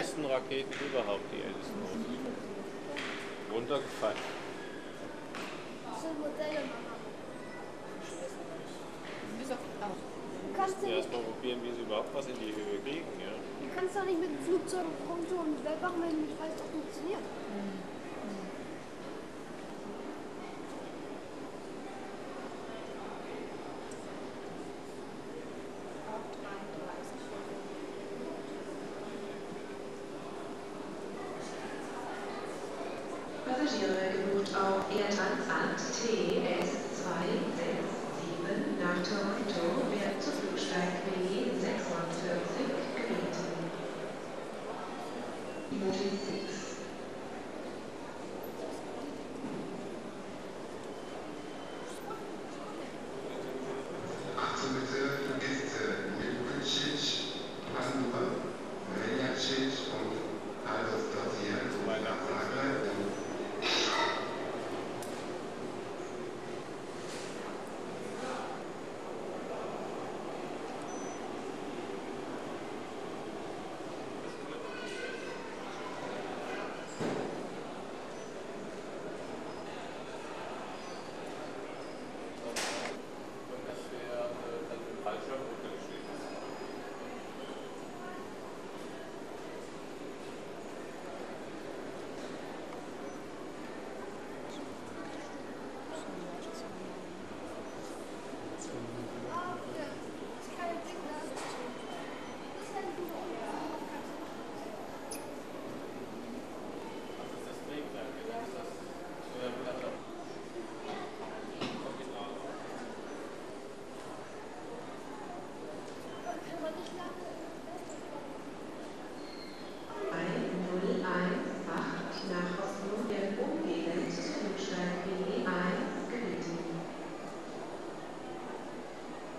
ältesten Raketen überhaupt, die ältesten russischen. Runtergefallen. Was sind Modelle, Mama? Du kannst, ja nicht, Erstmal probieren, wie sie überhaupt was in die Höhe kriegen, ja. du kannst doch nicht mit dem Flugzeug runter und Weltbach, wenn du nicht weißt, ob funktioniert. Passagiere gebucht auf Transat TS267 nach Toronto. Wird zu Flugsteig B46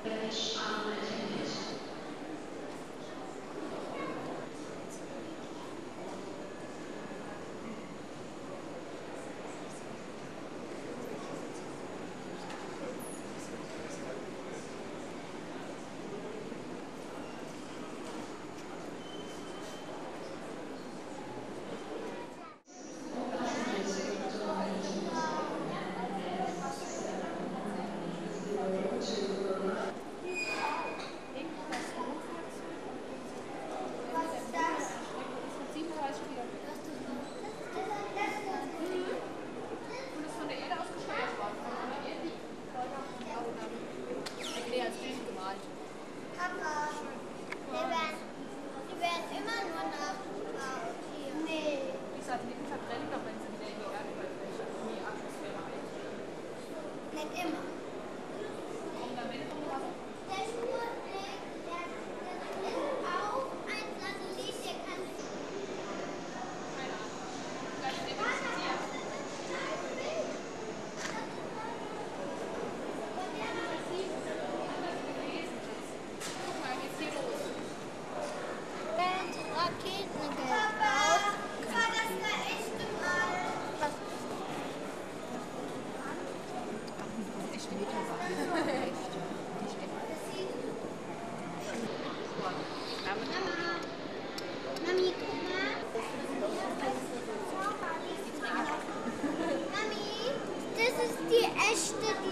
finish on Möchte die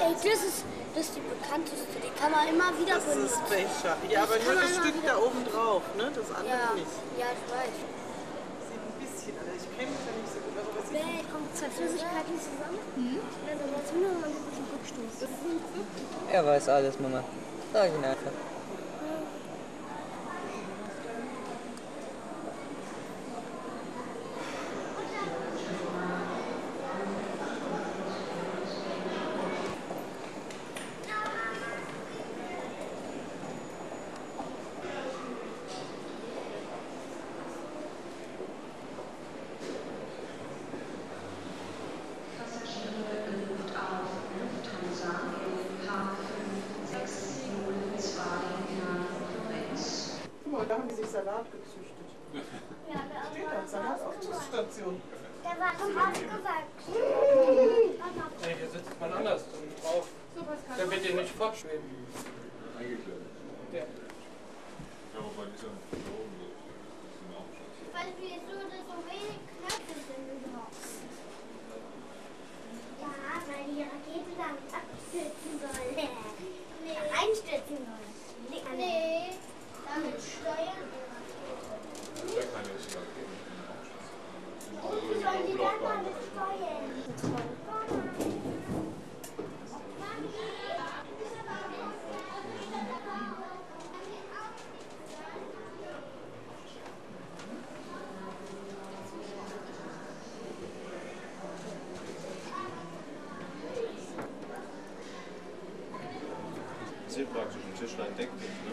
Ey, das ist, das ist die bekannteste, die kann man immer wieder das benutzen. Das ist welcher. Ja, aber nur das Stück da oben drauf, ne? Das andere ja. nicht. Ja, ich weiß. Sieht ein bisschen, also ich kenne mich ja nicht so gut aus, aber Nee, kommt zwei Flüssigkeiten zusammen. Mhm. Also, das ist nur ein Rückstoß. Er weiß alles, Mama. Sag ihn einfach. Da haben die sich Salat gezüchtet. Steht da, Salataufzugsstation. Der war aufgewachsen. Nee, hier sitzt man anders drauf. Damit ihr nicht fortschweben. Eingeklemmt. Ja. Ja, dieser ist ein Aufschluss. Weil wir so, so wenig Knöpfe sind überhaupt. Ja, weil die Rakete dann abstürzen soll. Nee. Einstürzen soll. Nee. Damit steuern die Rakete. Da kann ich ja geben. Ein Aufschluss. Und wie sollen die dann damit steuern? Das hier praktisch ein Tischlein deckt nicht, ne?